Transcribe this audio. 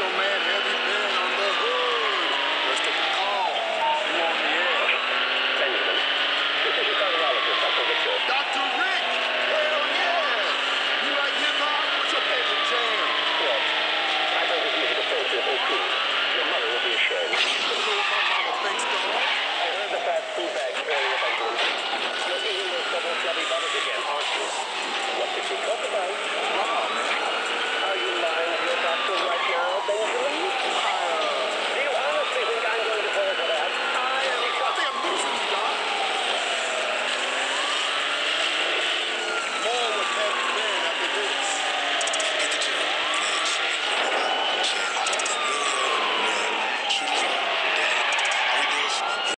Macho Man Heavy